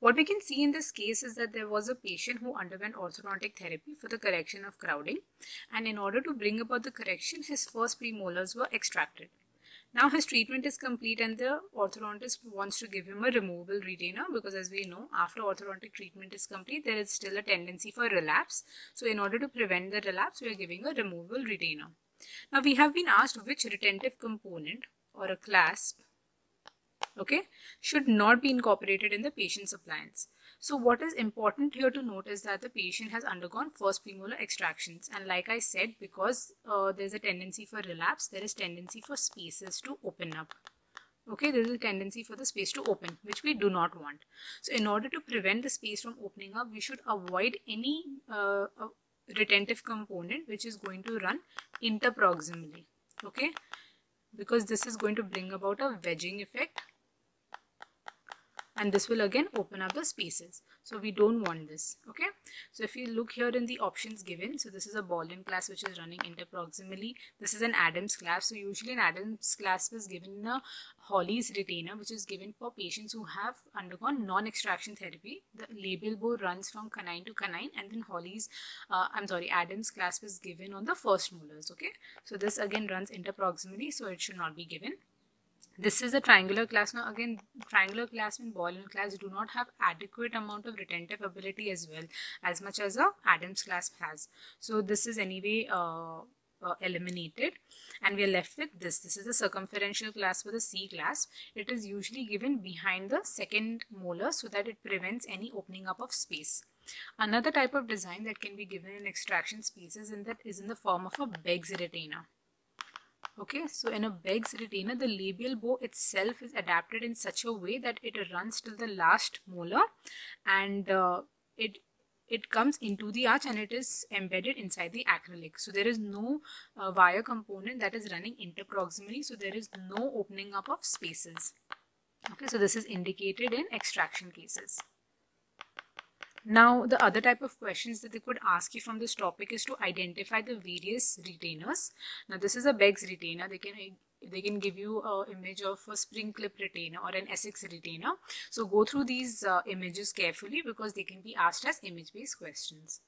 What we can see in this case is that there was a patient who underwent orthodontic therapy for the correction of crowding and in order to bring about the correction his first premolars were extracted. Now his treatment is complete and the orthodontist wants to give him a removable retainer because as we know after orthodontic treatment is complete there is still a tendency for relapse. So in order to prevent the relapse we are giving a removable retainer. Now we have been asked which retentive component or a clasp okay, should not be incorporated in the patient's appliance. So what is important here to note is that the patient has undergone first premolar extractions. And like I said because uh, there's a tendency for relapse there is tendency for spaces to open up. Okay there is a tendency for the space to open which we do not want. So in order to prevent the space from opening up we should avoid any uh, uh, retentive component which is going to run interproximally. Okay because this is going to bring about a wedging effect and this will again open up the spaces. So we don't want this okay? So if you look here in the options given so this is a ball end clasp which is running interproximally. This is an Adams clasp. So usually an Adams clasp is given in a Hawley's retainer which is given for patients who have undergone non-extraction therapy. The labial bow runs from canine to canine and then Hawley's uh, i'm sorry adams clasp is given on the first molars okay? So this again runs interproximally so it should not be given this is a triangular clasp. Now again, triangular clasp and ball end clasp do not have adequate amount of retentive ability as well as much as a Adams clasp has. So this is anyway uh, uh, eliminated and we are left with this. This is the circumferential clasp with a C clasp. It is usually given behind the second molar so that it prevents any opening up of space. Another type of design that can be given in extraction spaces in that is in the form of a Beggs retainer okay so in a Beggs retainer the labial bow itself is adapted in such a way that it runs till the last molar and uh, it it comes into the arch and it is embedded inside the acrylic. So there is no uh, wire component that is running interproximally. So there is no opening up of spaces. Okay so this is indicated in extraction cases now, the other type of questions that they could ask you from this topic is to identify the various retainers. Now, this is a Beggs retainer. They can they can give you an image of a spring clip retainer or an Essex retainer. So, go through these uh, images carefully because they can be asked as image-based questions.